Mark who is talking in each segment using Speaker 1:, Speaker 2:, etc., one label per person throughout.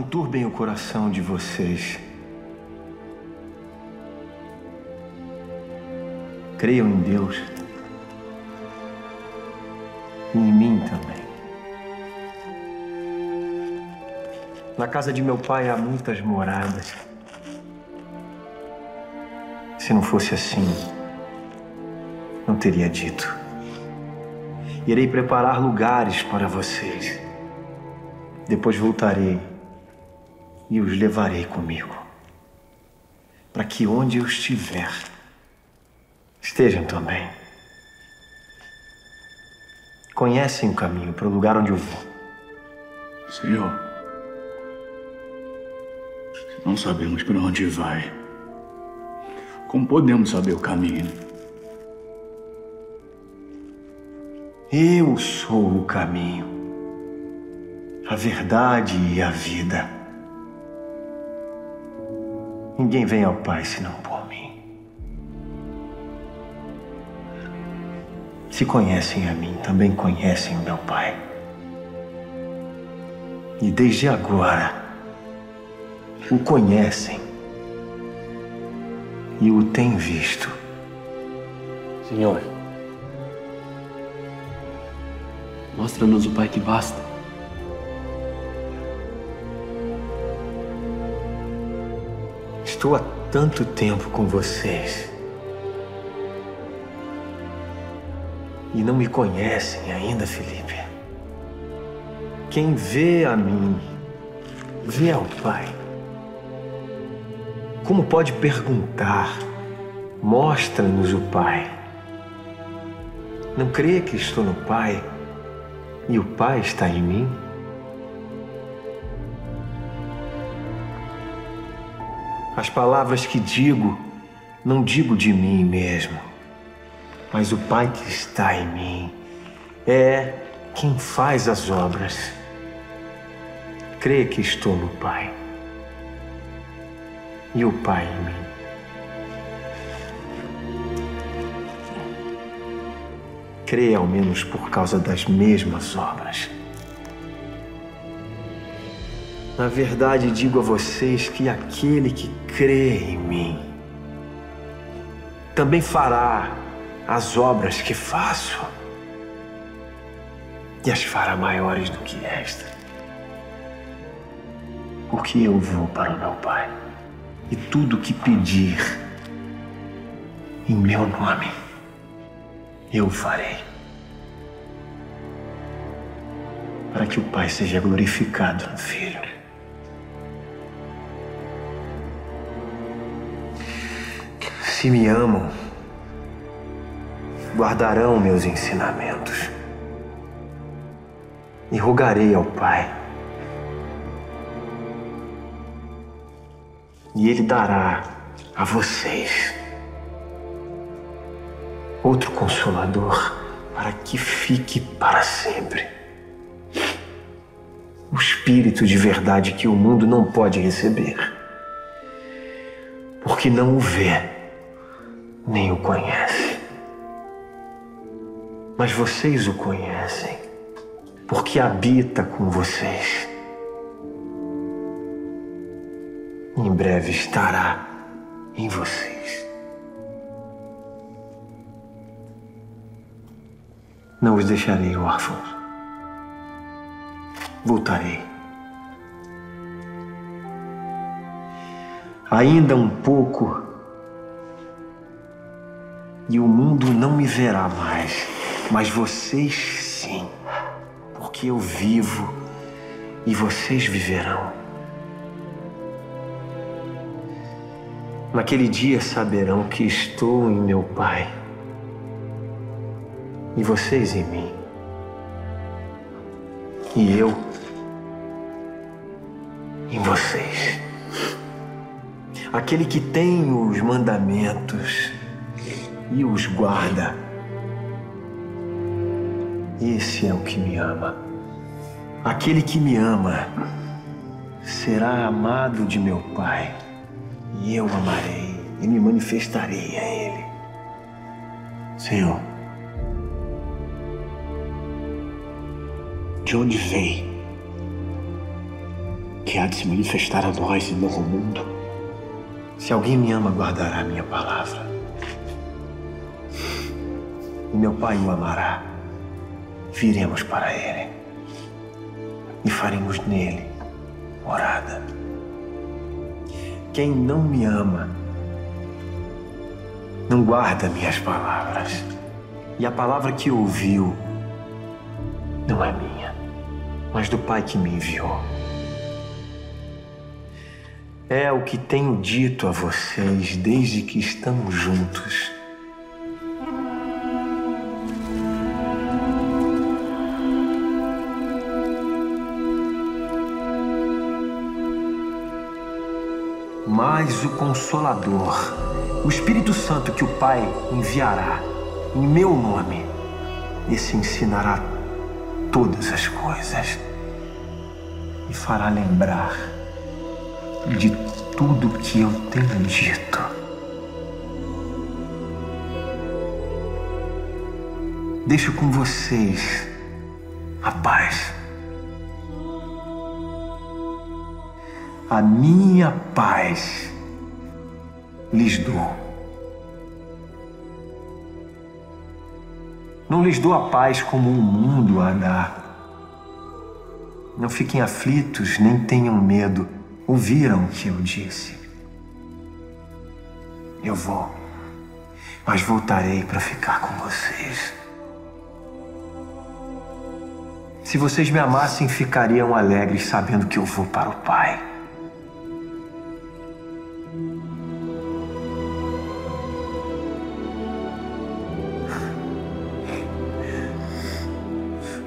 Speaker 1: turbem o coração de vocês. Creiam em Deus e em mim também. Na casa de meu pai há muitas moradas. Se não fosse assim, não teria dito. Irei preparar lugares para vocês. Depois voltarei e os levarei comigo, para que onde eu estiver, estejam também. Conhecem o caminho para o lugar onde eu vou.
Speaker 2: Senhor, não sabemos para onde vai. Como podemos saber o caminho?
Speaker 1: Eu sou o caminho, a verdade e a vida. Ninguém vem ao Pai senão por mim. Se conhecem a mim, também conhecem o meu Pai. E desde agora o conhecem e o têm visto.
Speaker 3: Senhor, mostra-nos o Pai que basta.
Speaker 1: Estou há tanto tempo com vocês. E não me conhecem ainda, Felipe. Quem vê a mim, vê ao Pai. Como pode perguntar? Mostra-nos o Pai. Não crê que estou no Pai e o Pai está em mim? As palavras que digo, não digo de mim mesmo, mas o Pai que está em mim é quem faz as obras. Crê que estou no Pai e o Pai em mim. Crê ao menos por causa das mesmas obras. Na verdade, digo a vocês que aquele que crê em mim também fará as obras que faço e as fará maiores do que esta. Porque eu vou para o meu Pai e tudo que pedir em meu nome eu farei. Para que o Pai seja glorificado no Filho. Se me amam, guardarão meus ensinamentos. E rogarei ao Pai. E Ele dará a vocês outro consolador para que fique para sempre. O Espírito de verdade que o mundo não pode receber, porque não o vê nem o conhece. Mas vocês o conhecem, porque habita com vocês. Em breve estará em vocês. Não os deixarei órfãos. Voltarei. Ainda um pouco e o mundo não me verá mais, mas vocês sim, porque eu vivo e vocês viverão. Naquele dia saberão que estou em meu Pai e vocês em mim. E eu em vocês. Aquele que tem os mandamentos e os guarda. Esse é o que me ama. Aquele que me ama será amado de meu Pai, e eu amarei e me manifestarei a Ele. Senhor, de onde vem
Speaker 2: que há de se manifestar a nós e não ao mundo.
Speaker 1: Se alguém me ama, guardará a minha palavra. E meu Pai o amará. Viremos para ele e faremos nele morada. Quem não me ama, não guarda minhas palavras. E a palavra que ouviu não é minha, mas do Pai que me enviou. É o que tenho dito a vocês desde que estamos juntos. Mas o Consolador, o Espírito Santo que o Pai enviará em meu nome, esse ensinará todas as coisas e fará lembrar de tudo que eu tenho dito. Deixo com vocês a paz. A minha paz lhes dou. Não lhes dou a paz como o mundo a dá. Não fiquem aflitos, nem tenham medo. Ouviram o que eu disse. Eu vou, mas voltarei para ficar com vocês. Se vocês me amassem, ficariam alegres sabendo que eu vou para o Pai.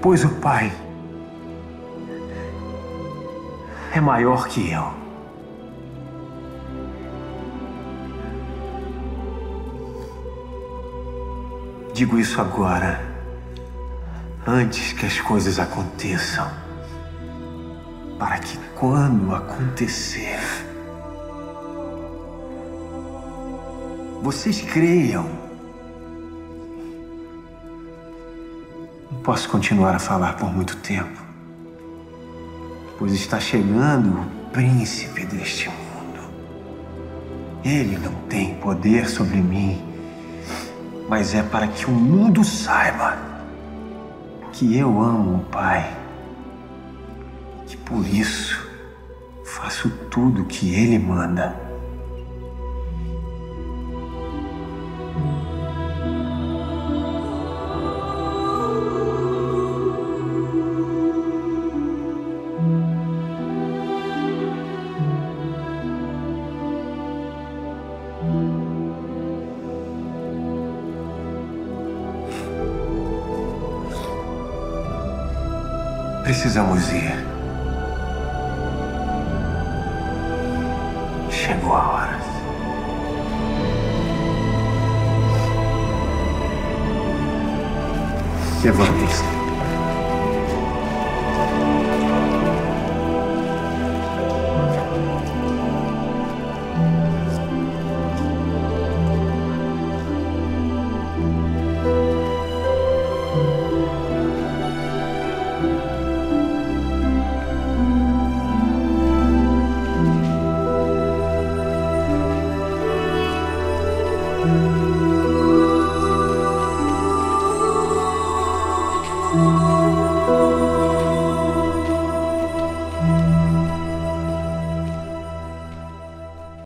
Speaker 1: Pois o Pai é maior que eu. Digo isso agora, antes que as coisas aconteçam, para que quando acontecer, vocês creiam. Posso continuar a falar por muito tempo pois está chegando o príncipe deste mundo. Ele não tem poder sobre mim, mas é para que o mundo saiba que eu amo o Pai, que por isso faço tudo o que Ele manda. Precisamos ir. Chegou a hora. Levante-se.